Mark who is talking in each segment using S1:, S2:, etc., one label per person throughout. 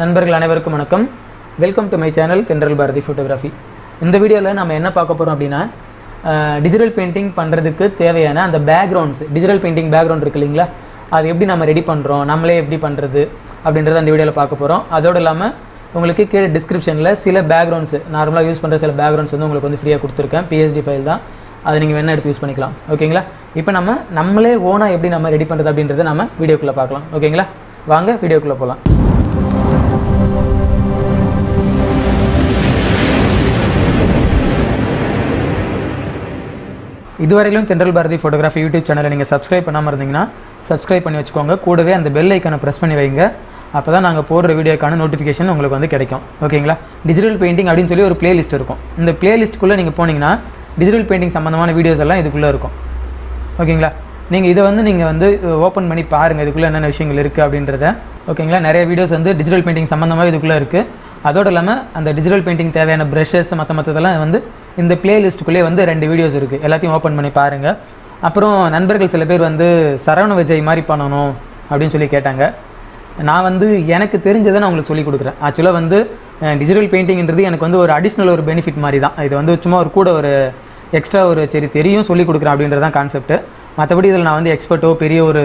S1: நண்பர்கள் அனைவருக்கும் வணக்கம். வெல்கம் டு மை சேனல் தென்றல் பாரதி ஃபோட்டோகிராஃபி இந்த வீடியோவில் நம்ம என்ன பார்க்க போகிறோம் அப்படின்னா டிஜிட்டல் பெயிண்டிங் பண்ணுறதுக்கு தேவையான அந்த பேக்ரவுண்ட்ஸ் டிஜிட்டல் பெயிண்டிங் பேக்ரவுண்ட் இருக்கு இல்லைங்களா? அது எப்படி நம்ம ரெடி பண்ணுறோம் நம்மளே எப்படி பண்ணுறது அப்படின்றத அந்த வீடியோவில் பார்க்க போகிறோம் அதோடு இல்லாமல் உங்களுக்கு கீழே டிஸ்கிரிப்ஷனில் சில பேக்ரவுண்ட்ஸ் நார்மலாக யூஸ் பண்ணுற சில பேக்ரவுண்ட்ஸ் வந்து உங்களுக்கு வந்து ஃப்ரீயாக கொடுத்துருக்கேன். பிஎஸ்டி ஃபைல் தான். அதை நீங்கள் வேணால் எடுத்து யூஸ் பண்ணிக்கலாம். ஓகேங்களா இப்போ நம்ம நம்மளே ஓனாக எப்படி நம்ம ரெடி பண்ணுறது அப்படின்றத நம்ம வீடியோக்குள்ளே பார்க்கலாம். ஓகேங்களா வாங்க வீடியோக்குள்ளே போகலாம் இதுவரையிலும் தென்றல் பாரதி ஃபோட்டோகிராஃபி யூடியூப் சேனலை நீங்கள் சப்ஸ்கிரைப் பண்ணாமல் இருந்தீங்கன்னா சப்ஸ்கிரைப் பண்ணி வச்சுக்கோங்க. கூடவே அந்த பெல் ஐக்கனை ப்ரெஸ் பண்ணி வைங்க. அப்போ தான் நாங்கள் போடுற வீடியோக்கான நோட்டிஃபிகேஷன் உங்களுக்கு வந்து கிடைக்கும். ஓகேங்களா? டிஜிட்டல் பெயிண்டிங் அப்படின்னு சொல்லி ஒரு பிளேலிஸ்ட் இருக்கும். இந்த பிளேலிஸ்ட்டுக்குள்ளே நீங்கள் போனீங்கன்னா டிஜிட்டல் பெயிண்டிங் சம்மந்தமான வீடியோஸ் எல்லாம் இதுக்குள்ளே இருக்கும். ஓகேங்களா? நீங்கள் இதை வந்து நீங்கள் வந்து ஓப்பன் பண்ணி பாருங்கள் இதுக்குள்ளே என்னென்ன விஷயங்கள் இருக்குது அப்படின்றத. ஓகேங்களா? நிறைய வீடியோஸ் வந்து டிஜிட்டல் பெயிண்டிங் சம்மந்தமாக இதுக்குள்ளே இருக்குது அதோடு இல்லாமல் அந்த டிஜிட்டல் பெயிண்டிங் தேவையான ப்ரஷஸ் மற்ற மற்றதெல்லாம் வந்து இந்த பிளேலிஸ்ட்டுக்குள்ளே வந்து ரெண்டு வீடியோஸ் இருக்குது எல்லாத்தையும் ஓப்பன் பண்ணி பாருங்கள் அப்புறம் நண்பர்கள் சில பேர் வந்து சரவண விஜய் மாதிரி பண்ணணும் அப்படின்னு சொல்லி கேட்டாங்க. நான் வந்து எனக்கு தெரிஞ்சதை நான் உங்களுக்கு சொல்லிக் கொடுக்குறேன். ஆக்சுவலாக வந்து டிஜிட்டல் பெயிண்டிங்ன்றது எனக்கு வந்து ஒரு அடிஷ்னல் ஒரு பெனிஃபிட் மாதிரி தான். இது வந்து சும்மா ஒரு கூட ஒரு எக்ஸ்ட்ரா ஒரு சரி தெரியும் சொல்லிக் கொடுக்குறேன் அப்படின்றது தான் கான்செப்ட் மற்றபடி இதில் நான் வந்து எக்ஸ்பர்ட்டோ பெரிய ஒரு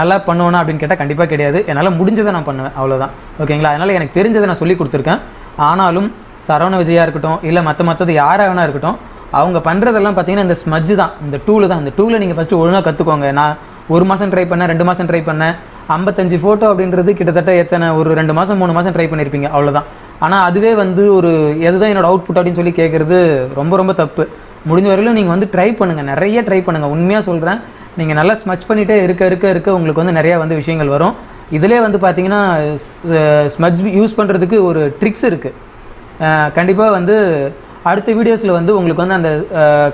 S1: நல்லா பண்ணுவேனா அப்படின்னு கேட்டால் கண்டிப்பாக கிடையாது. என்னால் முடிஞ்சதை நான் பண்ணுவேன் அவ்வளோதான் ஓகேங்களா? அதனால் எனக்கு தெரிஞ்சதை நான் சொல்லி கொடுத்துருக்கேன். ஆனாலும் சரவண விஜயா இருக்கட்டும் இல்லை மற்ற மற்றது யாராக வேணா இருக்கட்டும் அவங்க பண்ணுறதெல்லாம் பார்த்தீங்கன்னா இந்த ஸ்மஜ் தான் இந்த டூலு தான். இந்த டூலை நீங்கள் ஃபஸ்ட்டு ஒழுங்காக கற்றுக்கோங்க நான் ஒரு மாதம் ட்ரை பண்ணேன் ரெண்டு மாதம் ட்ரை பண்ணேன். ஐம்பத்தஞ்சு ஃபோட்டோ அப்படின்றது கிட்டத்தட்ட எத்தனை ஒரு ரெண்டு மாதம் மூணு மாதம் ட்ரை பண்ணியிருப்பீங்க அவ்வளோதான் ஆனால் அதுவே வந்து ஒரு எதுதான் என்னோட அவுட்புட் அப்படின்னு சொல்லி கேட்குறது ரொம்ப ரொம்ப தப்பு. முடிஞ்ச வரையிலும் நீங்கள் வந்து ட்ரை பண்ணுங்கள் நிறைய ட்ரை பண்ணுங்கள் உண்மையாக சொல்கிறேன் நீங்கள் நல்லா ஸ்மச் பண்ணிகிட்டே இருக்க இருக்க இருக்க உங்களுக்கு வந்து நிறைய வந்து விஷயங்கள் வரும். இதிலே வந்து பார்த்தீங்கன்னா ஸ்மஜ் யூஸ் பண்ணுறதுக்கு ஒரு ட்ரிக்ஸ் இருக்குது கண்டிப்பாக வந்து அடுத்த வீடியோஸில் வந்து உங்களுக்கு வந்து அந்த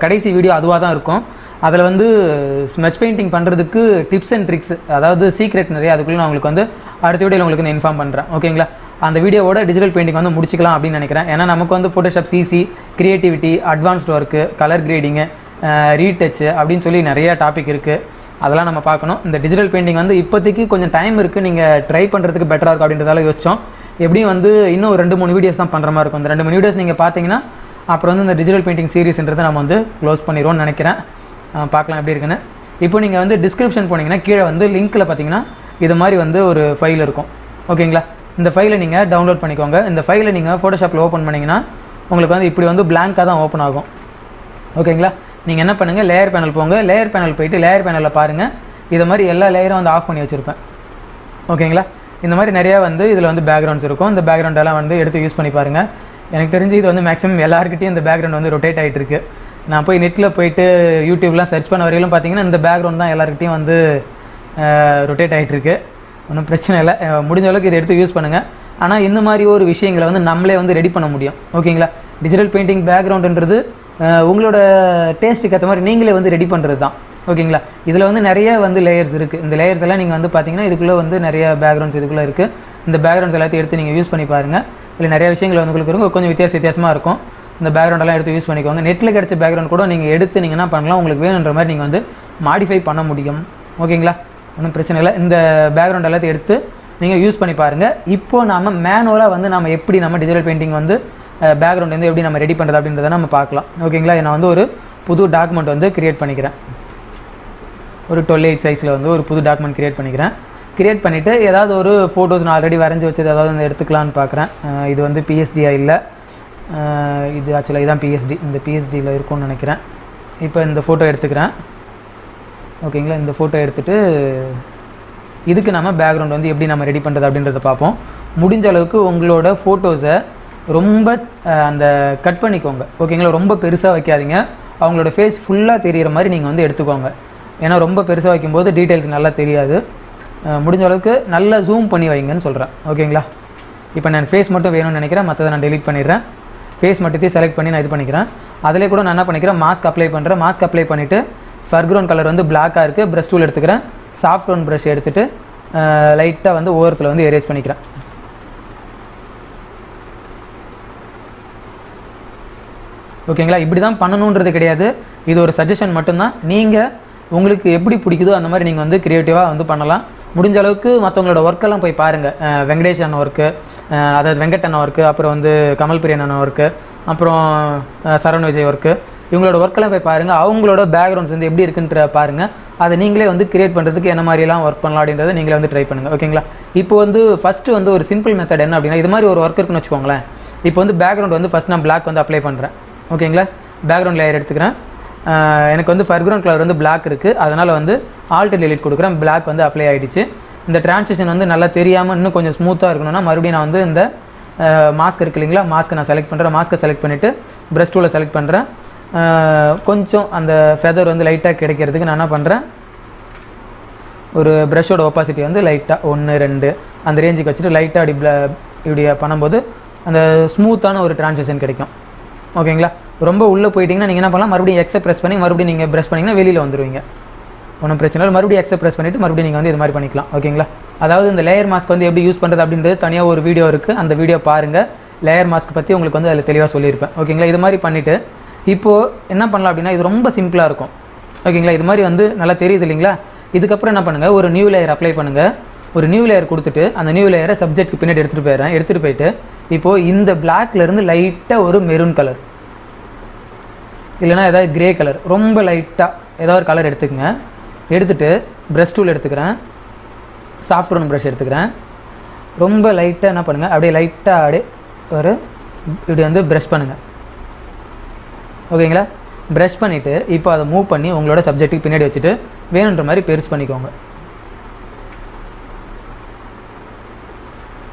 S1: கடைசி வீடியோ அதுவாக தான் இருக்கும். அதில் வந்து ஸ்மெச் பெயிண்டிங் பண்ணுறதுக்கு டிப்ஸ் அண்ட் ட்ரிக்ஸ் அதாவது சீக்ரெட் நிறைய அதுக்குள்ளே நான் உங்களுக்கு வந்து அடுத்த வீடியோவில் உங்களுக்கு வந்து இன்ஃபார்ம் பண்ணுறேன் ஓகேங்களா அந்த வீடியோவோட டிஜிட்டல் பெயிண்டிங் வந்து முடிச்சிக்கலாம் அப்படின்னு நினைக்கிறேன். ஏன்னா நமக்கு வந்து Photoshop CC creativity advanced work colour grading retouch அப்படின்னு சொல்லி நிறைய டாபிக் இருக்குது அதெல்லாம் நம்ம பார்க்கணும். இந்த டிஜிட்டல் பெயிண்டிங் வந்து இப்போதைக்கு கொஞ்சம் டைம் இருக்குது நீங்கள் ட்ரை பண்ணுறதுக்கு பெட்டராக இருக்கும் அப்படின்றதால யோசிச்சோம். எப்படியும் வந்து இன்னும் ரெண்டு மூணு வீடியோஸ் தான் பண்ணுற மாதிரி இருக்கும். இந்த ரெண்டு மூணு வீடியோஸ் நீங்கள் பார்த்தீங்கன்னா அப்புறம் வந்து இந்த டிஜிட்டல் பெயிண்டிங் சீரீஸ்ன்றதை நம்ம வந்து க்ளோஸ் பண்ணிடுவோம்னு நினைக்கிறேன். பார்க்கலாம் எப்படி இருக்குன்னு. இப்போ நீங்கள் வந்து டிஸ்கிரிப்ஷன் போனீங்கன்னா கீழே வந்து லிங்க்கில் பார்த்தீங்கன்னா இது மாதிரி வந்து ஒரு ஃபைல் இருக்கும். ஓகேங்களா இந்த ஃபைலை நீங்கள் டவுன்லோட் பண்ணிக்கோங்க. இந்த ஃபைலை நீங்கள் ஃபோட்டோஷாப்பில் ஓப்பன் பண்ணிங்கன்னா உங்களுக்கு வந்து இப்படி வந்து பிளாங்காக தான் ஓப்பன் ஆகும். ஓகேங்களா நீங்கள் என்ன பண்ணுங்கள் லேயர் பேனல் போங்க. லேயர் பேனல் போயிட்டு லேயர் பேனலில் பாருங்கள் இதை மாதிரி எல்லா லேயரும் வந்து ஆஃப் பண்ணி வச்சுருப்பேன். ஓகேங்களா? இந்த மாதிரி நிறையா வந்து இதில் வந்து பேக்ரவுண்ட்ஸ் இருக்கும். இந்த பேக்ரவுண்டெல்லாம் வந்து எடுத்து யூஸ் பண்ணி பாருங்கள் எனக்கு தெரிஞ்சு இது வந்து மேக்ஸிமம் எல்லாருக்கிட்டையும் இந்த பேக்ரவுண்ட் வந்து ரொட்டேட் ஆகிட்டு இருக்கு. நான் போய் நெட்டில் போயிட்டு யூடியூப்லாம் சர்ச் பண்ண வரையிலும் பார்த்தீங்கன்னா இந்த பேக்ரவுண்ட் தான் எல்லாருக்கிட்டையும் வந்து ரொட்டேட் ஆகிட்டு இருக்கு. ஒன்றும் பிரச்சனை இல்லை. முடிஞ்ச அளவுக்கு இதை எடுத்து யூஸ் பண்ணுங்கள் ஆனால் இந்த மாதிரி ஒரு விஷயங்களை வந்து நம்மளே வந்து ரெடி பண்ண முடியும். ஓகேங்களா? டிஜிட்டல் பெயிண்டிங் பேக்ரவுண்டுன்றது உங்களோட டேஸ்ட்டுக்கு ஏற்ற மாதிரி நீங்களே வந்து ரெடி பண்ணுறது தான் ஓகேங்களா இதில் வந்து நிறைய வந்து லேயர்ஸ் இருக்குது இந்த லேயர்ஸ் எல்லாம் நீங்கள் வந்து பார்த்தீங்கன்னா இதுக்குள்ளே வந்து நிறைய பேக்ரவுண்ட்ஸ் இதுக்குள்ளே இருக்குது இந்த பேக்ரவுண்ட்ஸ் எல்லாத்தையும் எடுத்து நீங்கள் யூஸ் பண்ணி பாருங்கள் இதில் நிறைய விஷயங்கள் வந்து உங்களுக்கு இருக்கும். கொஞ்சம் வித்தியாச வித்தியாசமாக இருக்கும். இந்த பேக்ரவுண்ட் எல்லாம் எடுத்து யூஸ் பண்ணிக்கோங்க. நெட்டில் கிடைச்ச பேக்ரவுண்ட் கூட நீங்கள் எடுத்து நீங்கள் என்ன பண்ணலாம்? உங்களுக்கு வேணுன்ற மாதிரி நீங்கள் வந்து மாடிஃபை பண்ண முடியும். ஓகேங்களா ஒன்றும் பிரச்சனை இல்லை. இந்த பேக்ரவுண்ட் எல்லாத்தையும் எடுத்து நீங்கள் யூஸ் பண்ணி பாருங்கள் இப்போது நாம் மேனுவலாக வந்து நம்ம எப்படி நம்ம டிஜிட்டல் பெயிண்டிங் வந்து பேக்ரவுண்ட் வந்து எப்படி நம்ம ரெடி பண்ணுறது அப்படின்றத நம்ம பார்க்கலாம். ஓகேங்களா நான் வந்து ஒரு புது டாக்குமெண்ட் வந்து க்ரியேட் பண்ணிக்கிறேன். ஒரு டுவெல் எயிட் சைஸில் வந்து ஒரு புது டாக்குமெண்ட் க்ரியேட் பண்ணிக்கிறேன். க்ரியேட் பண்ணிவிட்டு ஏதாவது ஒரு ஃபோட்டோஸ் நான் ஆல்ரெடி வரைஞ்சி வச்சது ஏதாவது வந்து எடுத்துக்கலான்னு பார்க்குறேன். இது வந்து பிஎஸ்டியாக இல்லை. இது ஆக்சுவலாக இதுதான் பிஎஸ்டி இந்த பிஎஸ்டியில் இருக்கும்னு நினைக்கிறேன். இப்போ இந்த ஃபோட்டோ எடுத்துக்கிறேன். ஓகேங்களா இந்த ஃபோட்டோ எடுத்துகிட்டு இதுக்கு நம்ம பேக்ரவுண்ட் வந்து எப்படி நம்ம ரெடி பண்ணுறது அப்படின்றத பார்ப்போம். முடிஞ்ச அளவுக்கு உங்களோட ஃபோட்டோஸை ரொம்ப அந்த கட் பண்ணிக்கோங்க. ஓகேங்களா ரொம்ப பெருசாக வைக்காதீங்க. அவங்களோட ஃபேஸ் ஃபுல்லாக தெரியிற மாதிரி நீங்கள் வந்து எடுத்துக்கோங்க. ஏன்னா ரொம்ப பெருசாக வைக்கும்போது டீட்டெயில்ஸ் நல்லா தெரியாது. முடிஞ்ச அளவுக்கு நல்லா ஜூம் பண்ணி வைங்கன்னு சொல்கிறேன் ஓகேங்களா இப்போ நான் ஃபேஸ் மட்டும் வேணும்னு நினைக்கிறேன். மற்றதை நான் டெலீட் பண்ணிடுறேன். ஃபேஸ் மட்டுத்தையும் செலக்ட் பண்ணி நான் இது பண்ணிக்கிறேன். அதிலே கூட நான் என்ன பண்ணிக்கிறேன்? மாஸ்க் அப்ளை பண்ணுறேன் மாஸ்க் அப்ளை பண்ணிவிட்டு ஃபர்க்ரவுண்ட் கலர் வந்து பிளாக்காக இருக்குது ப்ரஷ் டூல் எடுத்துக்கிறேன். சாஃப்ட் ரவுண்ட் ப்ரஷ் எடுத்துகிட்டு லைட்டாக வந்து ஓரத்தில் வந்து எரேஸ் பண்ணிக்கிறேன். ஓகேங்களா? இப்படி தான் பண்ணணுன்றது கிடையாது. இது ஒரு சஜஷன் மட்டும்தான். நீங்கள் உங்களுக்கு எப்படி பிடிக்குதோ அந்த மாதிரி நீங்கள் வந்து க்ரியேட்டிவாக வந்து பண்ணலாம். முடிஞ்ச அளவுக்கு மற்றவங்களோட ஒர்க்கெல்லாம் போய் பாருங்கள் வெங்கடேஷ் அண்ணன் ஒர்க்கு அதாவது வெங்கட் அண்ணன் ஒர்க்கு அப்புறம் வந்து கமல் பிரியன் அண்ணன் ஒர்க்கு அப்புறம் சரண் சரவண விஜய் ஒர்க்கு இவங்களோட ஒர்க்கெல்லாம் போய் பாருங்கள் அவங்களோட பேக்ரவுண்ட்ஸ் வந்து எப்படி இருக்குன்ற பாருங்கள் அதை நீங்களே வந்து கிரியேட் பண்ணுறதுக்கு என்ன மாதிரிலாம் ஒர்க் பண்ணலாம் அப்படின்றத நீங்களே வந்து ட்ரை பண்ணுங்கள் ஓகேங்களா? இப்போ வந்து ஃபஸ்ட்டு வந்து ஒரு சிம்பிள் மெத்தட் என்ன அப்படின்னா இது மாதிரி ஒரு ஒர்க் இருக்குன்னு வச்சுக்கோங்களேன். இப்போ வந்து பேக்ரவுண்ட் வந்து ஃபஸ்ட் நான் பிளாக் வந்து அப்ளை பண்ணுறேன் ஓகேங்களா? பேக்ரவுண்ட் லேயர் எடுத்துக்கிறேன். எனக்கு வந்து ஃபர்க்ரவுண்ட் கலர் வந்து பிளாக் இருக்குது அதனால் வந்து ஆல்ட் டெலிட் கொடுக்குறேன். பிளாக் வந்து அப்ளை ஆகிடுச்சு இந்த டிரான்சிஷன் வந்து நல்லா தெரியாமல் இன்னும் கொஞ்சம் ஸ்மூத்தாக இருக்கணும்னா மறுபடியும் நான் வந்து இந்த மாஸ்க் இருக்கு இல்லைங்களா? மாஸ்க்கை நான் செலக்ட் பண்ணுறேன் மாஸ்க்கை செலக்ட் பண்ணிவிட்டு ப்ரெஷ் டூவில் செலக்ட் பண்ணுறேன் கொஞ்சம் அந்த ஃபெதர் வந்து லைட்டாக கிடைக்கிறதுக்கு நான் என்ன பண்ணுறேன் ஒரு ப்ரஷோட ஒப்பாசிட்டி வந்து லைட்டாக ஒன்று ரெண்டு அந்த ரேஞ்சுக்கு வச்சுட்டு லைட்டாக அப்படி இப்படி பண்ணும்போது அந்த ஸ்மூத்தான ஒரு டிரான்சிஷன் கிடைக்கும். ஓகேங்களா? ரொம்ப உள்ளே போயிட்டீங்கன்னா நீங்கள் என்ன பண்ணலாம்? மறுபடியும் எக்ஸை ப்ரெஸ் பண்ணி மறுபடியும் நீங்கள் ப்ரெஸ் பண்ணிங்கன்னா வெளியில் வந்துருவீங்க. ஒன்றும் பிரச்சனை இல்லை. மறுபடியும் எக்ஸை ப்ரெஸ் பண்ணிவிட்டு மறுபடியும் நீங்கள் வந்து இது மாதிரி பண்ணிக்கலாம். ஓகேங்களா? அதாவது இந்த லேயர் மாஸ்க் வந்து எப்படி யூஸ் பண்ணுறது அப்படின்றது தனியாக ஒரு வீடியோ இருக்குது அந்த வீடியோ பாருங்கள் லேயர் மாஸ்க் பற்றி உங்களுக்கு வந்து அதில் தெளிவாக சொல்லியிருப்பேன். ஓகேங்களா? இது மாதிரி பண்ணிவிட்டு இப்போது என்ன பண்ணலாம் அப்படின்னா இது ரொம்ப சிம்பிளாக இருக்கும். ஓகேங்களா? இது மாதிரி வந்து நல்லா தெரியுது இல்லைங்களா? இதுக்கப்புறம் என்ன பண்ணுங்கள் ஒரு நியூ லேயர் அப்ளை பண்ணுங்கள் ஒரு நியூ லேயர் கொடுத்துட்டு அந்த நியூ லேயரை சப்ஜெக்ட்க்கு பின்னாடி எடுத்துகிட்டு போயிடுறேன். எடுத்துகிட்டு போயிட்டு இப்போது இந்த பிளாக்லேருந்து லைட்டாக ஒரு மெரூன் கலர் இல்லைனா ஏதாவது கிரே கலர் ரொம்ப லைட்டாக ஏதாவது ஒரு கலர் எடுத்துக்கங்க. எடுத்துகிட்டு ப்ரஷ் டூல் எடுத்துக்கிறேன். சாஃப்ட் ரோன் ப்ரஷ் எடுத்துக்கிறேன். ரொம்ப லைட்டாக என்ன பண்ணுங்கள் அப்படியே லைட்டாக அப்படியே ஒரு இப்படி வந்து ப்ரஷ் பண்ணுங்கள் ஓகேங்களா ப்ரஷ் பண்ணிவிட்டு இப்போ அதை மூவ் பண்ணி உங்களோட சப்ஜெக்ட்டுக்கு பின்னாடி வச்சுட்டு வேணுன்ற மாதிரி பெருசு பண்ணிக்கோங்க.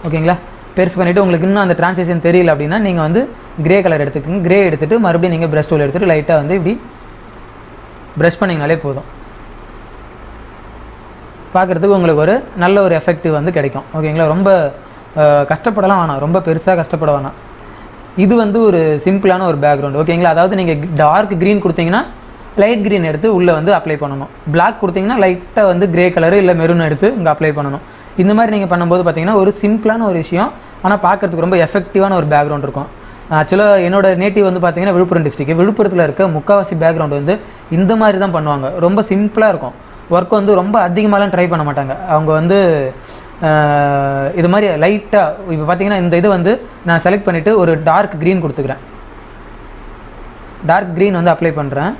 S1: ஓகேங்களா? பெருசு பண்ணிவிட்டு உங்களுக்கு இன்னும் அந்த டிரான்சேஷன் தெரியல அப்படின்னா நீங்கள் வந்து கிரே கலர் எடுத்துக்கோங்க. கிரே எடுத்துகிட்டு மறுபடியும் நீங்கள் ப்ரஷ் டூல் எடுத்துகிட்டு லைட்டாக வந்து இப்படி ப்ரஷ் பண்ணிங்கனாலே போதும். பார்க்குறதுக்கு உங்களுக்கு ஒரு நல்ல ஒரு எஃபெக்ட் வந்து கிடைக்கும். ஓகேங்களா? ரொம்ப கஷ்டப்படலாம் வேணாம். ரொம்ப பெருசாக கஷ்டப்பட வேணாம். இது வந்து ஒரு சிம்பிளான ஒரு பேக்ரவுண்ட் ஓகேங்களா? அதாவது நீங்கள் டார்க் க்ரீன் கொடுத்தீங்கன்னா லைட் க்ரீன் எடுத்து உள்ளே வந்து அப்ளை பண்ணணும். பிளாக் கொடுத்தீங்கன்னா லைட்டாக வந்து க்ரே கலரு இல்லை மெரூன் எடுத்து இங்கே அப்ளை பண்ணணும். இந்த மாதிரி நீங்கள் பண்ணும்போது பார்த்தீங்கன்னா ஒரு சிம்பிளான ஒரு விஷயம். ஆனால் பார்க்கறதுக்கு ரொம்ப எஃபெக்டிவான ஒரு பேக்ரவுண்ட் இருக்கும். ஆக்சுவலாக என்னோட நேட்டிவ் வந்து பார்த்தீங்கன்னா விழுப்புரம் டிஸ்ட்ரிக்ட் விழுப்புரத்தில் இருக்க முக்காவாசி பேக்ரவுண்ட் வந்து இந்த மாதிரி தான் பண்ணுவாங்க. ரொம்ப சிம்பிளாக இருக்கும். ஒர்க் வந்து ரொம்ப அதிகமாகலாம் ட்ரை பண்ண மாட்டாங்க. அவங்க வந்து இது மாதிரி லைட்டாக இப்போ பார்த்தீங்கன்னா இந்த இது வந்து நான் செலக்ட் பண்ணிவிட்டு ஒரு டார்க் க்ரீன் கொடுத்துக்கிறேன். டார்க் க்ரீன் வந்து அப்ளை பண்ணுறேன்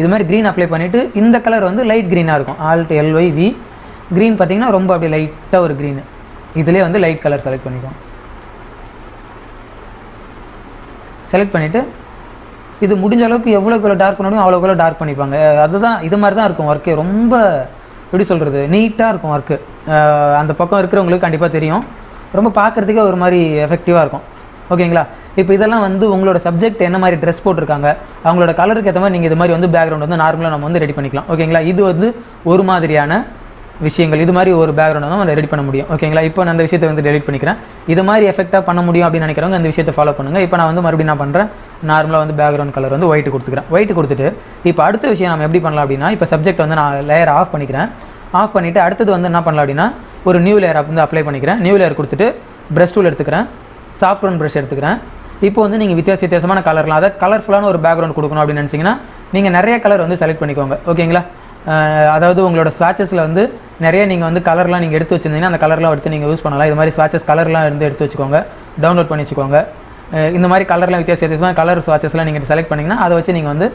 S1: இது மாதிரி க்ரீன் அப்ளை பண்ணிவிட்டு இந்த கலர் வந்து லைட் க்ரீனாக இருக்கும். ஆல்ட் எல்ஒய் வி க்ரீன் பார்த்தீங்கன்னா ரொம்ப அப்படியே லைட்டாக ஒரு க்ரீனு இதிலே வந்து லைட் கலர் செலக்ட் பண்ணிக்கோங்க. செலக்ட் பண்ணிவிட்டு இது முடிஞ்ச அளவுக்கு எவ்வளோக்குள்ள டார்க் பண்ண முடியும் அவ்வளோக்குள்ள டார்க் பண்ணிப்பாங்க. அதுதான் இது மாதிரி தான் இருக்கும் ஒர்க்கு ரொம்ப எப்படி சொல்கிறது நீட்டாக இருக்கும் ஒர்க்கு அந்த பக்கம் இருக்கிறவங்களுக்கு கண்டிப்பாக தெரியும். ரொம்ப பார்க்குறதுக்கே ஒரு மாதிரி எஃபெக்டிவாக இருக்கும். ஓகேங்களா இப்போ இதெல்லாம் வந்து உங்களோட சப்ஜெக்ட் என்ன மாதிரி ட்ரெஸ் போட்டிருக்காங்க அவங்களோட கலருக்கு ஏற்ற மாதிரி நீங்கள் இது மாதிரி வந்து பேக்ரவுண்ட் வந்து நார்மலாக நம்ம வந்து ரெடி பண்ணிக்கலாம். ஓகேங்களா இது வந்து ஒரு மாதிரியான விஷயங்கள். இது மாதிரி ஒரு பேக்ரவுண்ட் வந்து நம்ம ரெடி பண்ண முடியும். ஓகேங்களா இப்போ நான் அந்த விஷயத்தை வந்து டெலிட் பண்ணிக்கிறேன். இது மாதிரி எஃபெக்டாக பண்ண முடியும் அப்படின்னு நினைக்கிறவங்க அந்த விஷயத்தை ஃபாலோ பண்ணுங்கள் இப்போ நான் வந்து மறுபடியும் நான் பண்ணுறேன் நார்மலாக வந்து பேக்ரவுண்ட் கலர் வந்து ஒயிட் கொடுத்துக்கிறேன். ஒயிட் கொடுத்துட்டு இப்போ அடுத்த விஷயம் நம்ம எப்படி பண்ணலாம் அப்படின்னா இப்போ சப்ஜெக்ட் வந்து நான் லேயர் ஆஃப் பண்ணிக்கிறேன். ஆஃப் பண்ணிவிட்டு அடுத்தது வந்து என்ன பண்ணலாம் அப்படின்னா ஒரு நியூ லேயர் வந்து அப்ளை பண்ணிக்கிறேன். நியூ லேயர் கொடுத்துட்டு ப்ரஷ் டூல் எடுத்துக்கிறேன். சாஃப்ட் ஒன் ப்ரஷ் எடுத்துக்கிறேன். இப்போ வந்து நீங்கள் வித்தியாச வித்தியாசமான கலர்லாம் அதை கலர்ஃபுல்லான ஒரு பேக்ரவுண்ட் கொடுக்கணும் அப்படின்னு நினச்சிங்கன்னா நீங்கள் நிறைய கலர் வந்து செலக்ட் பண்ணிக்கோங்க. ஓகேங்களா அதாவது உங்களோட ஸ்வாட்சஸில் வந்து நிறைய நீங்கள் வந்து கலர்லாம் நீங்கள் எடுத்து வச்சிருந்தீங்கன்னா அந்த கலர்லாம் எடுத்து நீங்கள் யூஸ் பண்ணலாம். இது மாதிரி ஸ்வாட்சஸ் கலர்லாம் இருந்து எடுத்து வச்சுக்கோங்க. டவுன்லோட் பண்ணி வச்சுக்கோங்க. இந்த மாதிரி கலர்லாம் வித்தியாச வித்தியாசமாக கலர் ஸ்வாச்சஸ்லாம் நீங்கள் செலக்ட் பண்ணிங்கன்னா அதை வச்சு நீங்கள் வந்து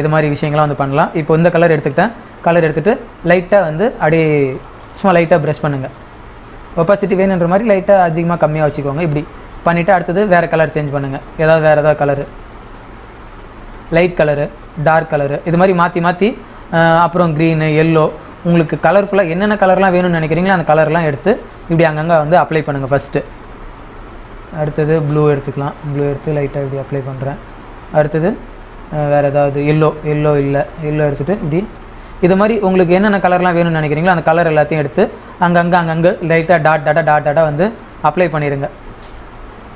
S1: இது மாதிரி விஷயங்கள்லாம் வந்து பண்ணலாம். இப்போ இந்த கலர் எடுத்துக்கிட்டேன். கலர் எடுத்துகிட்டு லைட்டாக வந்து அப்படியே சும்மா லைட்டாக ப்ரெஷ் பண்ணுங்கள் ஒப்பாசிட்டி வேணுன்ற மாதிரி லைட்டாக அதிகமாக கம்மியாக வச்சுக்கோங்க. இப்படி பண்ணிவிட்டு அடுத்தது வேறு கலர் சேஞ்ச் பண்ணுங்கள் ஏதாவது வேறு ஏதாவது colour light colour dark colour இது மாதிரி மாற்றி மாற்றி அப்புறம் க்ரீனு எல்லோ உங்களுக்கு கலர்ஃபுல்லாக என்னென்ன கலர்லாம் வேணும்னு நினைக்கிறீங்களோ அந்த கலர்லாம் எடுத்து இப்படி அங்கங்கே வந்து அப்ளை பண்ணுங்கள் ஃபஸ்ட்டு அடுத்தது ப்ளூ எடுத்துக்கலாம். ப்ளூ எடுத்து லைட்டாக இப்படி அப்ளை பண்ணுறேன் அடுத்தது வேறு ஏதாவது எல்லோ எல்லோ இல்லை. எல்லோ எடுத்துகிட்டு இப்படி. இது மாதிரி உங்களுக்கு என்னென்ன கலர்லாம் வேணும்னு நினைக்கிறீங்களோ அந்த கலர் எல்லாத்தையும் எடுத்து அங்கங்கே அங்கங்கே லைட்டாக டாட் டாட்டா டாட் டாட்டா வந்து அப்ளை பண்ணிடுங்க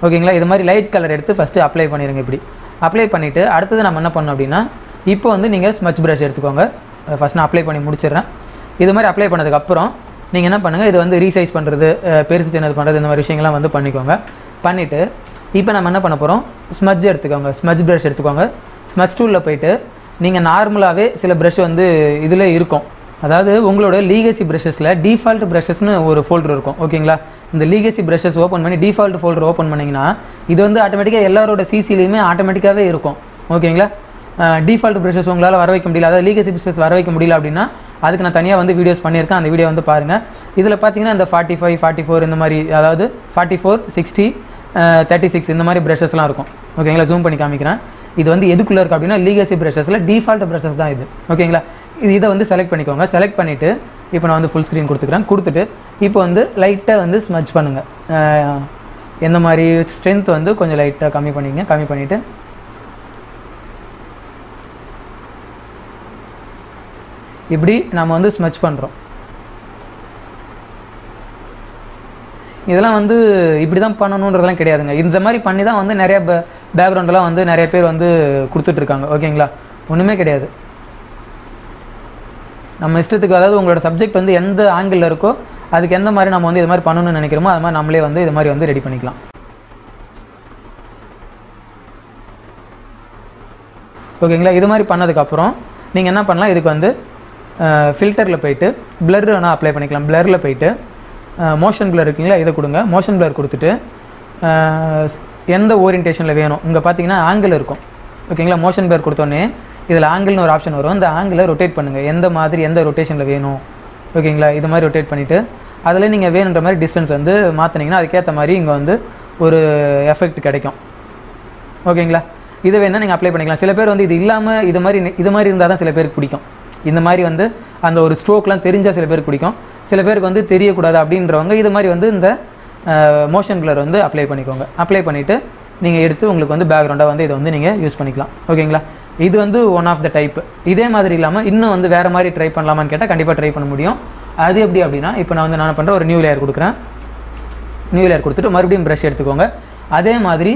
S1: ஓகேங்களா இது மாதிரி லைட் கலர் எடுத்து ஃபஸ்ட்டு அப்ளை பண்ணிடுங்க இப்படி. அப்ளை பண்ணிவிட்டு அடுத்தது நம்ம என்ன பண்ணோம் அப்படின்னா இப்போ வந்து நீங்கள் ஸ்மச் ப்ரஷ் எடுத்துக்கோங்க. ஃபஸ்ட் நான் அப்ளை பண்ணி முடிச்சிடுறேன். இது மாதிரி அப்ளை பண்ணதுக்கப்புறம் நீங்கள் என்ன பண்ணுங்கள் இது வந்து ரீசைஸ் பண்ணுறது பெருசு சின்னது பண்ணுறது இந்த மாதிரி விஷயங்கள்லாம் வந்து பண்ணிக்கோங்க. பண்ணிவிட்டு இப்போ நம்ம என்ன பண்ண போகிறோம் ஸ்மஜ் எடுத்துக்கோங்க. ஸ்மஜ் ப்ரஷ் எடுத்துக்கோங்க. ஸ்மச் டூலில் போயிட்டு நீங்கள் நார்மலாகவே சில ப்ரஷ் வந்து இதில் இருக்கும். அதாவது உங்களோட லீகசி ப்ரஷஸில் டிஃபால்ட் ப்ரஷஸ்னு ஒரு ஃபோல்டர் இருக்கும். ஓகேங்களா இந்த லீகசி ப்ரஷஸ் ஓப்பன் பண்ணி டிஃபால்ட் ஃபோல்டர் ஓப்பன் பண்ணிங்கன்னா இது வந்து ஆட்டோமேட்டிக்காக எல்லாரோட சிசிலையுமே ஆட்டோமேட்டிக்காகவே இருக்கும். ஓகேங்களா டிஃபால்ட் ப்ரெஷர்ஸ் உங்களால் வர வைக்க முடியல. அதாவது லீகசி ப்ரெஷர்ஸ் வர வைக்க முடியல அப்படின்னா அதுக்கு நான் தனியாக வந்து வீடியோஸ் பண்ணியிருக்கேன். அந்த வீடியோ வந்து பாருங்கள் இதில் பார்த்தீங்கன்னா இந்த ஃபார்ட்டி ஃபைவ் ஃபார்ட்டி ஃபோர் இந்த மாதிரி அதாவது forty four sixty thirty six இந்த மாதிரி ப்ரஷஸ்லாம் இருக்கும். ஓகேங்களா ஜூம் பண்ணி காமிக்கிறேன். இது வந்து எதுக்குள்ளே இருக்குது அப்படின்னா லீகசி ப்ரஷஸில் டிஃபால்ட் ப்ரஷஸ் தான் இது. ஓகேங்களா இது இதை வந்து செலக்ட் பண்ணிக்கோங்க. செலக்ட் பண்ணிவிட்டு இப்போ நான் வந்து ஃபுல் ஸ்க்ரீன் கொடுத்துக்கிறேன். கொடுத்துட்டு இப்போ வந்து லைட்டாக வந்து ஸ்மஜ் பண்ணுங்கள் எந்த மாதிரி ஸ்ட்ரென்த் வந்து கொஞ்சம் லைட்டாக கம்மி பண்ணிங்க. கம்மி பண்ணிவிட்டு இப்படி நம்ம வந்து ஸ்மெச் பண்ணுறோம் இதெல்லாம் வந்து இப்படி தான் பண்ணணுன்றதெல்லாம் கிடையாதுங்க. இந்த மாதிரி பண்ணி தான் வந்து நிறைய பேக்ரவுண்டெல்லாம் வந்து நிறைய பேர் வந்து கொடுத்துட்ருக்காங்க. ஓகேங்களா? ஒன்றுமே கிடையாது. நம்ம இஷ்டத்துக்கு அதாவது உங்களோட சப்ஜெக்ட் வந்து எந்த ஆங்கிளில் இருக்கோ அதுக்கு எந்த மாதிரி நம்ம வந்து இது மாதிரி பண்ணணும்னு நினைக்கிறோமோ அது மாதிரி நம்மளே வந்து இது மாதிரி வந்து ரெடி பண்ணிக்கலாம். ஓகேங்களா? இது மாதிரி பண்ணதுக்கப்புறம் நீங்கள் என்ன பண்ணலாம்? இதுக்கு வந்து ஃபில்டரில் போயிட்டு பிளர் வேணால் அப்ளை பண்ணிக்கலாம். பிளரில் போயிட்டு மோஷன் பிளர் இருக்குங்களா? இதை கொடுங்க. மோஷன் பிளர் கொடுத்துட்டு எந்த ஓரியன்டேஷனில் வேணும்? இங்கே பார்த்தீங்கன்னா ஆங்கிள் இருக்கும். ஓகேங்களா மோஷன் பிளர் கொடுத்தோன்னே இதில் ஆங்கிள்னு ஒரு ஆப்ஷன் வரும். இந்த ஆங்கிளை ரொட்டேட் பண்ணுங்கள் எந்த மாதிரி எந்த ரொட்டேஷனில் வேணும்? ஓகேங்களா இது மாதிரி ரொட்டேட் பண்ணிவிட்டு அதில் நீங்கள் வேணுன்ற மாதிரி டிஸ்டன்ஸ் வந்து மாற்றினீங்கன்னா அதுக்கேற்ற மாதிரி இங்கே வந்து ஒரு எஃபெக்ட் கிடைக்கும். ஓகேங்களா இதை வேணால் நீங்கள் அப்ளை பண்ணிக்கலாம். சில பேர் வந்து இது இல்லாமல் இது மாதிரி இது மாதிரி இருந்தால் தான் சில பேருக்கு பிடிக்கும். இந்த மாதிரி வந்து அந்த ஒரு ஸ்ட்ரோக்லாம் தெரிஞ்சால் சில பேருக்கு பிடிக்கும். சில பேருக்கு வந்து தெரியக்கூடாது அப்படின்றவங்க இது மாதிரி வந்து இந்த மோஷன் பிளர் வந்து அப்ளை பண்ணிக்கோங்க. அப்ளை பண்ணிவிட்டு நீங்கள் எடுத்து உங்களுக்கு வந்து பேக்ரவுண்டாக வந்து இதை வந்து நீங்கள் யூஸ் பண்ணிக்கலாம். ஓகேங்களா? இது வந்து ஒன் ஆஃப் த டைப் இதே மாதிரி இல்லாமல் இன்னும் வந்து வேறு மாதிரி ட்ரை பண்ணலாமான்னு கேட்டால் கண்டிப்பாக ட்ரை பண்ண முடியும். அது எப்படி அப்படின்னா இப்போ நான் வந்து நான் பண்ணுற ஒரு நியூ லேயர் கொடுக்குறேன். நியூ லேயர் கொடுத்துட்டு மறுபடியும் ப்ரஷ் எடுத்துக்கோங்க. அதே மாதிரி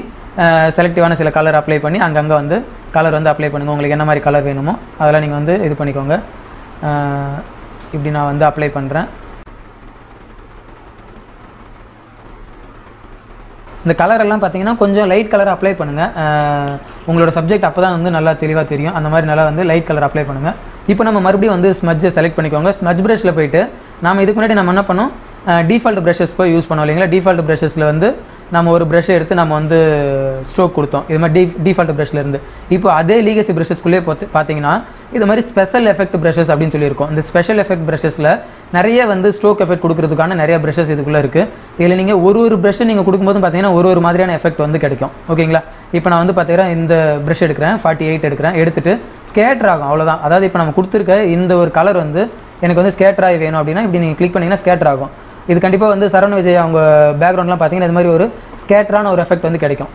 S1: செலக்டிவான சில கலர் அப்ளை பண்ணி அங்கங்கே வந்து கலர் வந்து அப்ளை பண்ணுங்கள் உங்களுக்கு என்ன மாதிரி கலர் வேணுமோ அதெல்லாம் நீங்கள் வந்து இது பண்ணிக்கோங்க. இப்படி நான் வந்து அப்ளை பண்ணுறேன் இந்த கலரெல்லாம் பார்த்தீங்கன்னா கொஞ்சம் லைட் கலர் அப்ளை பண்ணுங்கள் உங்களோட சப்ஜெக்ட் அப்போ தான் வந்து நல்லா தெளிவாக தெரியும். அந்த மாதிரி நல்லா வந்து லைட் கலர் அப்ளை பண்ணுங்கள் இப்போ நம்ம மறுபடியும் வந்து ஸ்மட்ஜை செலக்ட் பண்ணிக்கோங்க. ஸ்மட்ச் ப்ரஷில் போயிட்டு நம்ம இதுக்கு முன்னாடி நம்ம என்ன பண்ணோம்? டிஃபால்ட் ப்ரஷஸ் போய் யூஸ் பண்ணோம் இல்லைங்களா? டிஃபால்ட் ப்ரஷஸில் வந்து நம்ம ஒரு ப்ரஷ் எடுத்து நம்ம வந்து ஸ்ட்ரோக் கொடுத்தோம். இது மாதிரி டீ டிஃபால்ட் ப்ரஷ்லேருந்து இப்போ அதே லீகசி ப்ரஷஸ்க்குள்ளே பார்த்து பார்த்தீங்கன்னா இது மாதிரி ஸ்பெஷல் எஃபெக்ட் ப்ரஷஸ் அப்படின்னு சொல்லியிருக்கோம். இந்த ஸ்பெஷல் எஃபெக்ட் ப்ரஷஸில் நிறைய வந்து ஸ்ட்ரோக் எஃபெக்ட் கொடுக்கறதுக்கான நிறைய ப்ரஷஸ் இதுக்குள்ளே இருக்குது இதில் நீங்கள் ஒரு ஒரு ப்ரஷ் நீங்கள் கொடுக்கும்போது பார்த்தீங்கன்னா ஒரு ஒரு மாதிரியான எஃபெக்ட் வந்து கிடைக்கும். ஓகேங்களா? இப்போ நான் வந்து பார்த்தீங்கன்னா இந்த ப்ரஷ் எடுக்கிறேன் ஃபார்ட்டி எயிட் எடுக்கிறேன் எடுத்துகிட்டு ஸ்கேட்டர் ஆகும் அவ்வளோதான் அதாவது இப்போ நம்ம கொடுத்துருக்க இந்த ஒரு கலர் வந்து எனக்கு வந்து ஸ்கேட்டர் ஆகி வேணும் அப்படின்னா இப்படி நீங்கள் கிளிக் பண்ணிங்கன்னா ஸ்கேட்டர் ஆகும். இது கண்டிப்பாக வந்து சரவண விஜய் அவங்க பேக்ரவுண்ட்லாம் பார்த்தீங்கன்னா இது மாதிரி ஒரு ஸ்கேட்டரான ஒரு எஃபெக்ட் வந்து கிடைக்கும்.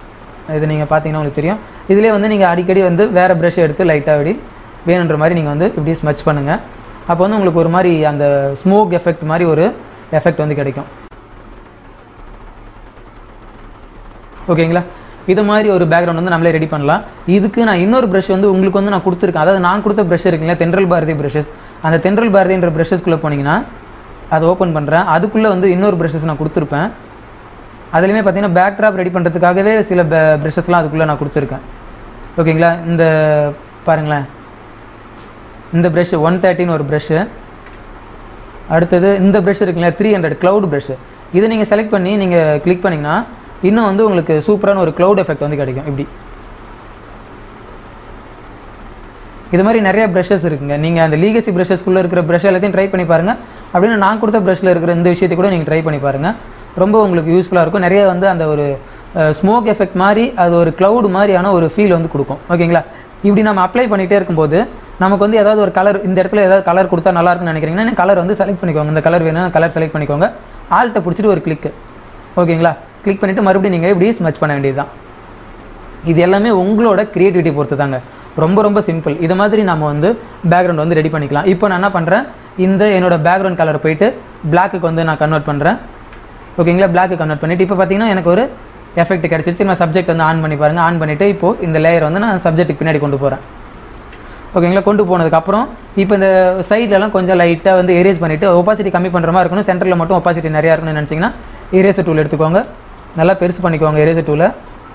S1: இது நீங்கள் பார்த்தீங்கன்னா உங்களுக்கு தெரியும். இதிலே வந்து நீங்கள் அடிக்கடி வந்து வேறு ப்ரஷ் எடுத்து லைட்டாக அப்படி வேணுன்ற மாதிரி நீங்கள் வந்து இப்படி ஸ்மச் பண்ணுங்கள் அப்போ வந்து உங்களுக்கு ஒரு மாதிரி அந்த ஸ்மோக் எஃபெக்ட் மாதிரி ஒரு எஃபெக்ட் வந்து கிடைக்கும். ஓகேங்களா இது மாதிரி ஒரு பேக்ரவுண்ட் வந்து நம்மளே ரெடி பண்ணலாம். இதுக்கு நான் இன்னொரு ப்ரஷ் வந்து உங்களுக்கு வந்து நான் கொடுத்துருக்கேன். அதாவது நான் கொடுத்த ப்ரஷ் இருக்குங்களா தென்றல் பாரதி ப்ரஷஸ் அந்த தென்றல் பாரதின்ற ப்ரஷஸ்க்குள்ளே போனீங்கன்னா அதை ஓப்பன் பண்ணுறேன் அதுக்குள்ளே வந்து இன்னொரு ப்ரெஷஸ் நான் கொடுத்துருப்பேன். அதுலேயுமே பார்த்தீங்கன்னா பேக் ட்ராப் ரெடி பண்ணுறதுக்காகவே சில ப்ரெஷஸ்லாம் அதுக்குள்ளே நான் கொடுத்துருக்கேன். ஓகேங்களா? இந்த பாருங்களேன். இந்த ப்ரெஷ்ஷு ஒன் தேர்ட்டின்னு ஒரு ப்ரெஷ்ஷு அடுத்தது இந்த ப்ரெஷ் இருக்குங்களா த்ரீ ஹண்ட்ரட் க்ளவுட் ப்ரெஷ்ஷு இதை நீங்கள் செலக்ட் பண்ணி நீங்கள் கிளிக் பண்ணிங்கன்னா இன்னும் வந்து உங்களுக்கு சூப்பரான ஒரு க்ளவுட் எஃபெக்ட் வந்து கிடைக்கும். இப்படி. இது மாதிரி நிறைய ப்ரெஷஸ் இருக்குங்க. நீங்கள் அந்த லீகசி ப்ரெஷஸ்க்குள்ளே இருக்கிற ப்ரெஷ் எல்லாத்தையும் ட்ரை பண்ணி பாருங்கள் அப்படின்னு நான் கொடுத்த ப்ரஷில் இருக்கிற இந்த விஷயத்தை கூட நீங்கள் ட்ரை பண்ணி பாருங்கள் ரொம்ப உங்களுக்கு யூஸ்ஃபுல்லாக இருக்கும். நிறைய வந்து அந்த ஒரு ஸ்மோக் எஃபெக்ட் மாதிரி அது ஒரு க்ளவுட் மாதிரியான ஒரு ஃபீல் வந்து கொடுக்கும். ஓகேங்களா? இப்படி நம்ம அப்ளை பண்ணிகிட்டே இருக்கும்போது நமக்கு வந்து ஏதாவது ஒரு கலர் இந்த இடத்துல ஏதாவது கலர் கொடுத்தா நல்லா இருக்கும்னு நினைக்கிறீங்கன்னா கலர் வந்து செலக்ட் பண்ணிக்கோங்க. இந்த கலர் வேணும் கலர் செலக்ட் பண்ணிக்கோங்க. ஆல்ட்டை பிடிச்சிட்டு ஒரு கிளிக்கு ஓகேங்களா? கிளிக் பண்ணிவிட்டு மறுபடியும் நீங்கள் இப்படி ஸ்மச் பண்ண வேண்டியது தான் இது எல்லாமே உங்களோட க்ரியேட்டிவிட்டி பொறுத்து தாங்க ரொம்ப ரொம்ப சிம்பிள் இது மாதிரி நம்ம வந்து பேக்ரவுண்ட் வந்து ரெடி பண்ணிக்கலாம். இப்போ நான் என்ன பண்ணுறேன் இந்த என்னோட பேக்ரவுண்ட் கலர் போயிட்டு பிளாக்குக்கு வந்து நான் கன்வெர்ட் பண்ணுறேன் ஓகேங்களா பிளாக்கு கன்வெர்ட் பண்ணிவிட்டு இப்போ பார்த்தீங்கன்னா எனக்கு ஒரு எஃபெக்ட் கிடச்சிருச்சு. நான் சப்ஜெக்ட் வந்து ஆன் பண்ணி பாருங்கள் ஆன் பண்ணிவிட்டு இப்போது இந்த லேயர் வந்து நான் சப்ஜெக்ட்டுக்கு பின்னாடி கொண்டு போகிறேன் ஓகேங்களா கொண்டு போனதுக்கப்புறம் இப்போ இந்த சைட்லலாம் கொஞ்சம் லைட்டாக வந்து எரேஸ் பண்ணிவிட்டு ஒப்பாசிட்டி கம்மி பண்ணுற மாதிரி இருக்கணும். சென்டரில் மட்டும் ஒப்பாசிட்டி நிறையா இருக்கணும்னு நினச்சிங்கன்னா எரேசர் டூல் எடுத்துக்கோங்க. நல்லா பெருசு பண்ணிக்கோங்க எரேசர் டூலை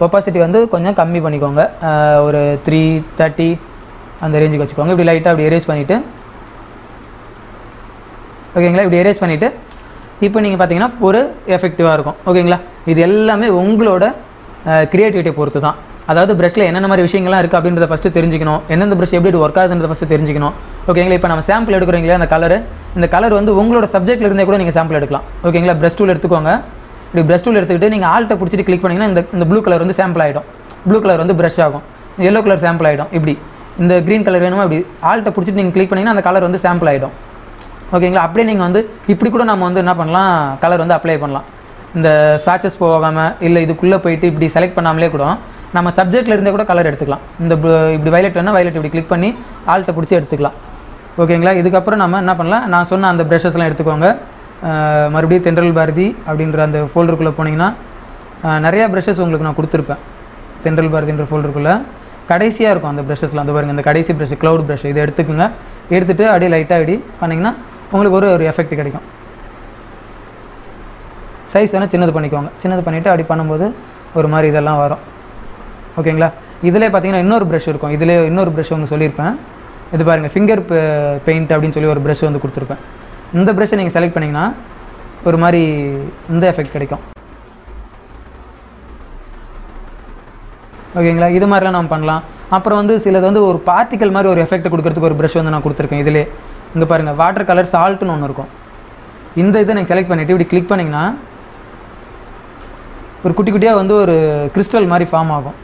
S1: ஒப்பாசிட்டி வந்து கொஞ்சம் கம்மி பண்ணிக்கோங்க. ஒரு த்ரீ தேர்ட்டி அந்த ரேஞ்சுக்கு வச்சுக்கோங்க. இப்படி லைட்டாக அப்படி எரேஸ் பண்ணிவிட்டு ஓகேங்களா? இப்படி எரேஸ் பண்ணிவிட்டு இப்போ நீங்கள் பார்த்தீங்கன்னா ஒரு எஃபெக்டிவாக இருக்கும். ஓகேங்களா? இது எல்லாமே உங்களோட க்ரியேட்டிவிட்டியை பொறுத்து தான் அதாவது ப்ரஷில் என்னென்ன மாதிரி விஷயங்கள்லாம் இருக்குது அப்படின்றத ஃபஸ்ட்டு தெரிஞ்சுக்கணும். எந்தெந்த ப்ரஷ் எப்படி ஒர்க் ஆகுதுன்றத ஃபஸ்ட்டு தெரிஞ்சிக்கணும். ஓகேங்களா? இப்போ நம்ம சாம்பிள் எடுக்கிறீங்களா அந்த கலர் இந்த கலர் வந்து உங்களோட சப்ஜெக்ட்டில் இருந்தே கூட நீங்கள் சாம்பிள் எடுக்கலாம். ஓகேங்களா? ப்ரஷ் டூல் எடுத்துக்கோங்க. இப்படி ப்ரஷ் டூல் எடுத்துக்கிட்டு நீங்கள் ஆல்ட்டை பிடிச்சிட்டு கிளிக் பண்ணிங்கன்னா இந்த இந்த ப்ளூ கலர் வந்து சாம்பிள் ஆகிடும் ப்ளூ கலர் வந்து ப்ரஷ் ஆகும். எல்லோ கலர் சாம்பிள் ஆகிடும் இப்படி. இந்த க்ரீன் கலர் வேணுமா? இப்படி. ஆல்ட்டை பிடிச்சிட்டு நீங்கள் கிளிக் பண்ணிங்கன்னா அந்த கலர் வந்து சாம்பிள் ஆகிடும் ஓகேங்களா? அப்படியே நீங்கள் வந்து இப்படி கூட நம்ம வந்து என்ன பண்ணலாம்? கலர் வந்து அப்ளை பண்ணலாம். இந்த ஸ்வாச்சஸ் போகாமல் இல்லை இதுக்குள்ளே போயிட்டு இப்படி செலக்ட் பண்ணாமலே கூட நம்ம சப்ஜெக்டில் இருந்தே கூட கலர் எடுத்துக்கலாம். இந்த இப்படி வயலட் வேணால் வயலட் இப்படி கிளிக் பண்ணி ஆல்ட்டை பிடிச்சி எடுத்துக்கலாம். ஓகேங்களா? இதுக்கப்புறம் நம்ம என்ன பண்ணலாம்? நான் சொன்ன அந்த ப்ரஷஸ்லாம் எடுத்துக்கோங்க. மறுபடியும் தென்றல் பாரதி அப்படின்ற அந்த ஃபோல்டருக்குள்ளே போனீங்கன்னா நிறையா ப்ரஷஸ் உங்களுக்கு நான் கொடுத்துருப்பேன். தென்றல் பாரதின்ற ஃபோல்டருக்குள்ளே கடைசியாக இருக்கும் அந்த ப்ரஷஸ்லாம் அந்த பாருங்கள் இந்த கடைசி ப்ரஷ் க்ளவுட் ப்ரஷ் இதை எடுத்துக்கோங்க. எடுத்துட்டு அப்படியே லைட்டாக இப்படி பண்ணிங்கன்னா உங்களுக்கு ஒரு ஒரு எஃபெக்ட் கிடைக்கும். சைஸ் வேணால் சின்னது பண்ணிக்கோங்க. சின்னது பண்ணிவிட்டு அப்படி பண்ணும்போது ஒரு மாதிரி இதெல்லாம் வரும். ஓகேங்களா இதிலே பார்த்தீங்கன்னா இன்னொரு ப்ரஷ் இருக்கும். இதிலே இன்னொரு ப்ரஷ் ஒன்று சொல்லியிருப்பேன். இது பாருங்கள் ஃபிங்கர் பெயிண்ட் அப்படின்னு சொல்லி ஒரு ப்ரஷ் வந்து கொடுத்துருப்பேன். இந்த ப்ரஷ்ஷை நீங்கள் செலக்ட் பண்ணிங்கன்னா ஒரு மாதிரி இந்த எஃபெக்ட் கிடைக்கும். ஓகேங்களா இது மாதிரிலாம் நம்ம பண்ணலாம். அப்புறம் வந்து சிலது வந்து ஒரு பார்ட்டிக்கல் மாதிரி ஒரு எஃபெக்ட் கொடுக்கறதுக்கு ஒரு ப்ரஷ் வந்து நான் கொடுத்துருக்கேன். இதிலே இங்கே பாருங்கள் வாட்டர் கலர் சால்ட்னு ஒன்று இருக்கும். இந்த இதை நீங்கள் செலக்ட் பண்ணிவிட்டு இப்படி கிளிக் பண்ணிங்கன்னா ஒரு குட்டி குட்டியாக வந்து ஒரு கிறிஸ்டல் மாதிரி ஃபார்ம் ஆகும்.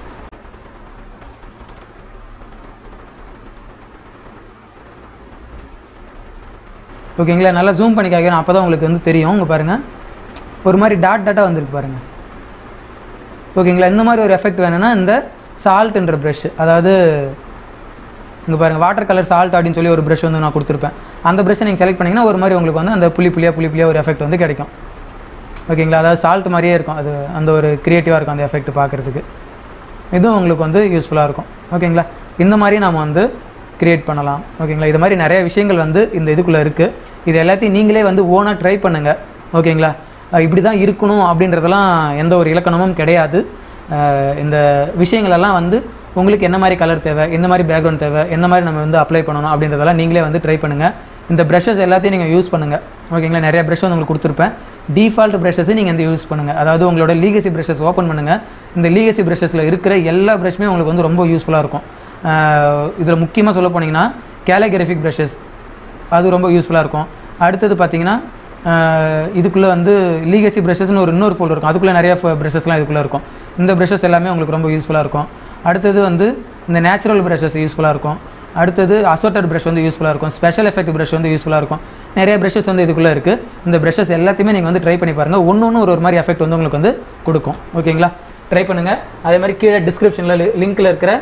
S1: ஓகேங்களா நல்லா ஜூம் பண்ணி காய்க்கிறேன் அப்போ தான் உங்களுக்கு வந்து தெரியும். உங்கள் பாருங்கள் ஒரு மாதிரி டாட் டாட்டாக வந்திருக்கு பாருங்கள் ஓகேங்களா இந்த மாதிரி ஒரு எஃபெக்ட் வேணும்னா இந்த சால்ட்ன்ற ப்ரஷ் அதாவது இங்கே பாருங்கள் வாட்டர் கலர் சால்ட் அப்படின்னு சொல்லி ஒரு ப்ரஷ் வந்து நான் கொடுத்துருப்பேன். அந்த ப்ரஷ்ஷை நீங்கள் செலக்ட் பண்ணிங்கன்னா ஒரு மாதிரி உங்களுக்கு வந்து அந்த புள்ளி புள்ளியாக புள்ளி புள்ளியாக ஒரு எஃபெக்ட் வந்து கிடைக்கும். ஓகேங்களா? அதாவது சால்ட் மாதிரியே இருக்கும். அது அந்த ஒரு க்ரியேட்டிவாக இருக்கும் அந்த எஃபெக்ட் பார்க்குறதுக்கு. இதுவும் உங்களுக்கு வந்து யூஸ்ஃபுல்லாக இருக்கும். ஓகேங்களா? இந்த மாதிரி நாம் வந்து கிரியேட் பண்ணலாம். ஓகேங்களா? இது மாதிரி நிறைய விஷயங்கள் வந்து இந்த இதுக்குள்ளே இருக்குது இது எல்லாத்தையும் நீங்களே வந்து ஓனாக ட்ரை பண்ணுங்கள் ஓகேங்களா? இப்படி தான் இருக்கணும் அப்படின்றதெல்லாம் எந்த ஒரு இலக்கணமும் கிடையாது. இந்த விஷயங்களெல்லாம் வந்து உங்களுக்கு என்ன மாதிரி கலர் தேவை என்ன மாதிரி பேக்ரவுண்ட் தேவை என்ன மாதிரி நம்ம வந்து அப்ளை பண்ணணும் அப்படின்றதெல்லாம் நீங்களே வந்து ட்ரை பண்ணுங்கள் இந்த ப்ரஷஸ் எல்லாத்தையும் நீங்கள் யூஸ் பண்ணுங்கள் ஓகேங்களா நிறைய ப்ரஷ் வந்து உங்களுக்கு கொடுத்துருப்பேன். டிஃபால்ட் ப்ரஷஸ் நீங்கள் வந்து யூஸ் பண்ணுங்கள் அதாவது உங்களோட லீகசி ப்ரஷஸ் ஓப்பன் பண்ணுங்கள் இந்த லீகசி ப்ரஷஸில் இருக்கிற எல்லா ப்ரஷ்மே உங்களுக்கு வந்து ரொம்ப யூஸ்ஃபுல்லாக இருக்கும். இதில் முக்கியமாக சொல்ல போனீங்கன்னா கேலகிராஃபிக் ப்ரஷஸ் அது ரொம்ப யூஸ்ஃபுல்லாக இருக்கும். அடுத்தது பார்த்தீங்கன்னா இதுக்குள்ளே வந்து லீகசி ப்ரஷஸ்னு ஒரு இன்னொரு ஃபோல்டர் இருக்கும். அதுக்குள்ளே நிறைய ப்ரஷஸ்லாம் இதுக்குள்ளே இருக்கும். இந்த ப்ரஷஸ் எல்லாமே உங்களுக்கு ரொம்ப யூஸ்ஃபுல்லாக இருக்கும். அடுத்தது வந்து இந்த நேச்சுரல் ப்ரஷஸ் யூஸ்ஃபுல்லாக இருக்கும். அடுத்தது அசோட்டட் ப்ரஷ் வந்து யூஸ்ஃபுல்லாக இருக்கும். ஸ்பெஷல் எஃபெக்ட் ப்ரஷ் வந்து யூஸ்ஃபுல்லாக இருக்கும். நிறைய ப்ரஷஸ் வந்து இதுக்குள்ளே இருக்குது இந்த ப்ரஷஸ் எல்லாத்தையுமே நீங்கள் வந்து ட்ரை பண்ணி பாருங்கள் ஒன்று ஒன்று ஒரு ஒரு மாதிரி எஃபெக்ட் வந்து உங்களுக்கு வந்து கொடுக்கும். ஓகேங்களா? ட்ரை பண்ணுங்கள் அதே மாதிரி கீழே டிஸ்கிரிப்ஷனில் லிங்க்கில் இருக்கிற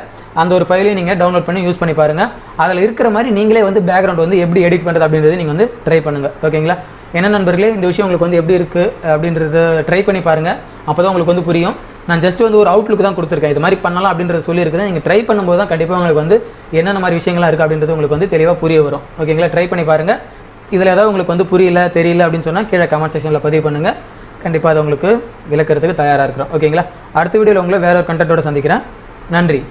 S1: அந்த ஒரு ஃபைலையும் நீங்கள் டவுன்லோட் பண்ணி யூஸ் பண்ணி பாருங்கள் அதில் இருக்கிற மாதிரி நீங்களே வந்து பேக்ரவுண்ட் வந்து எப்படி எடிட் பண்ணுறது அப்படின்றத நீங்கள் வந்து ட்ரை பண்ணுங்கள் ஓகேங்களா? என்ன நண்பர்களே இந்த விஷயம் உங்களுக்கு வந்து எப்படி இருக்குது அப்படின்றத ட்ரை பண்ணி பாருங்கள் அப்போ தான் உங்களுக்கு வந்து புரியும். நான் ஜஸ்ட் வந்து ஒரு அவுட்லுக் தான் கொடுத்துருக்கேன். இது மாதிரி பண்ணலாம் அப்படின்றத சொல்லியிருக்கிறேன். நீங்கள் ட்ரை பண்ணும்போது தான் கண்டிப்பாக உங்களுக்கு வந்து என்னென்ன மாதிரி விஷயங்கள்லாம் இருக்குது அப்படின்றது உங்களுக்கு வந்து தெளிவாக புரிய வரும். ஓகேங்களா ட்ரை பண்ணி பாருங்கள் இதில் ஏதாவது உங்களுக்கு வந்து புரியல தெரியல அப்படின்னு சொன்னால் கீழே கமெண்ட் செக்ஷனில் பதிவு பண்ணுங்கள் கண்டிப்பாக அதை உங்களுக்கு விளக்குறதுக்கு தயாராக இருக்கிறோம். ஓகேங்களா அடுத்த வீடியோவில் உங்களை வேற ஒரு கண்டென்ட்டோட சந்திக்கிறேன். நன்றி.